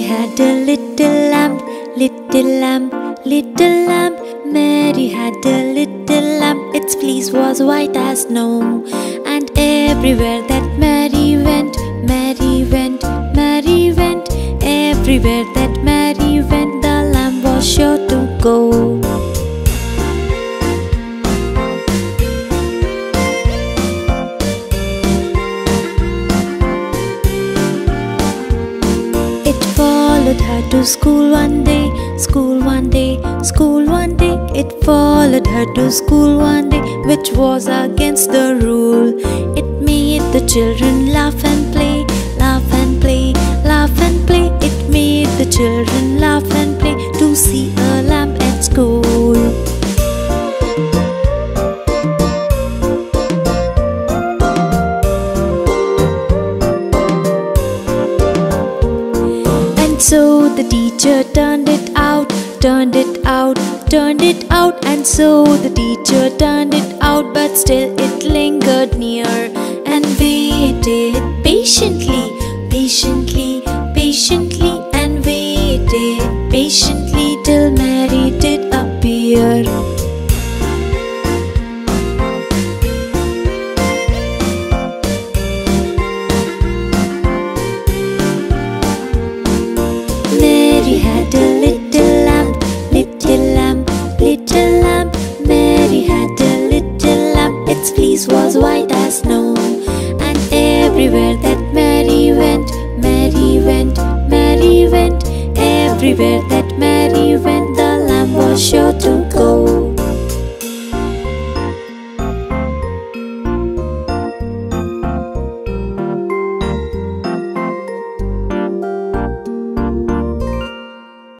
had a little lamb, little lamb, little lamb. Mary had a little lamb, its fleece was white as snow. And everywhere that Mary went, Mary went, Mary went. Everywhere that Mary went, the lamb was sure to go. To school one day, school one day, school one day. It followed her to school one day, which was against the rule. It made the children laugh and play, laugh and play, laugh and play. It made the children laugh and play to see So the teacher turned it out, turned it out, turned it out. And so the teacher turned it out But still it lingered near. And waited patiently, patiently, patiently. And waited patiently till Mary did appear. everywhere that Mary went.